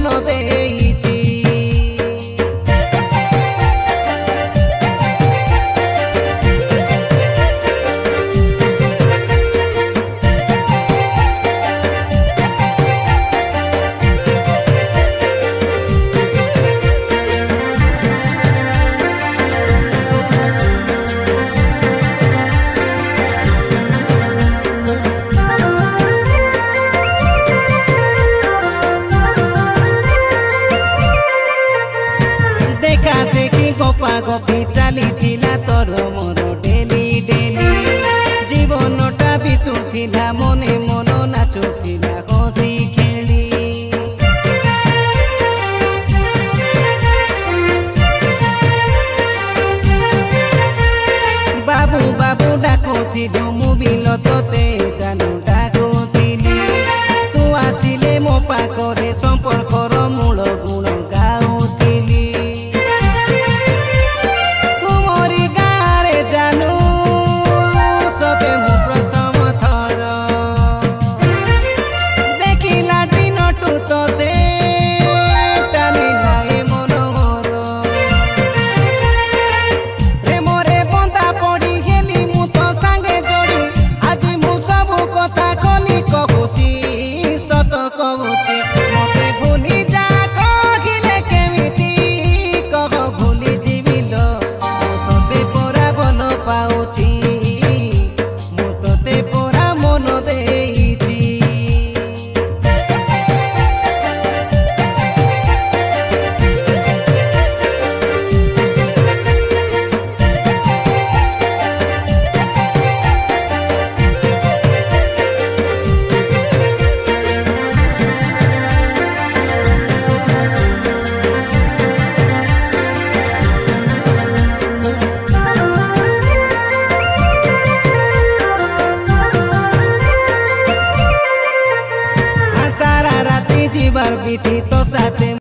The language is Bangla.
no de গোপি চালিছিলা তোর মোর ডেলি ডেলি। জীবনটা বিতুছিলা মনে মন নাচুছিলা হসি খেলি। বাবু বাবু ডাকুছিলু মু বিলততে, জানো ডাকুছিলি তু আসিলে মো পাখরে Oh. arbititos hacen